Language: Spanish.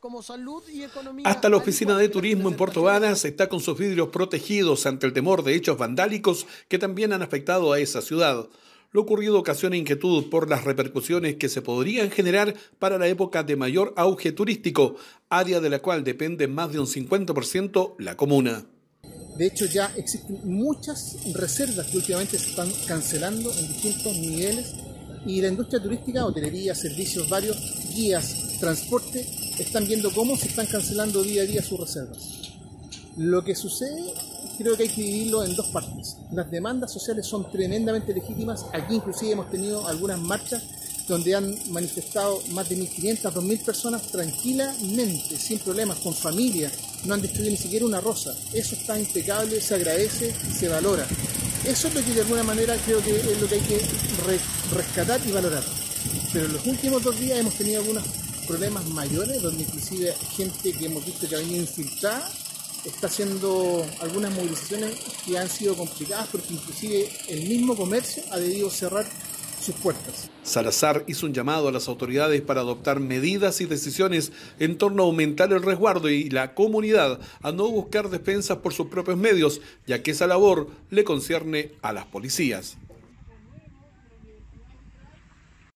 como salud y economía. Hasta la oficina de turismo en Puerto Varas está con sus vidrios protegidos ante el temor de hechos vandálicos que también han afectado a esa ciudad. Lo ocurrido ocasiona inquietud por las repercusiones que se podrían generar para la época de mayor auge turístico, área de la cual depende más de un 50% la comuna. De hecho, ya existen muchas reservas que últimamente se están cancelando en distintos niveles y la industria turística, hotelería, servicios, varios guías, transporte, están viendo cómo se están cancelando día a día sus reservas. Lo que sucede, creo que hay que dividirlo en dos partes. Las demandas sociales son tremendamente legítimas. Aquí inclusive hemos tenido algunas marchas donde han manifestado más de 1.500, 2.000 personas tranquilamente, sin problemas, con familia. No han destruido ni siquiera una rosa. Eso está impecable, se agradece se valora. Eso es lo que de alguna manera creo que es lo que hay que rescatar y valorar. Pero en los últimos dos días hemos tenido algunos problemas mayores, donde inclusive gente que hemos visto que ha venido infiltrada está haciendo algunas movilizaciones que han sido complicadas porque inclusive el mismo comercio ha debido cerrar sus. Salazar hizo un llamado a las autoridades para adoptar medidas y decisiones en torno a aumentar el resguardo y la comunidad a no buscar defensas por sus propios medios, ya que esa labor le concierne a las policías.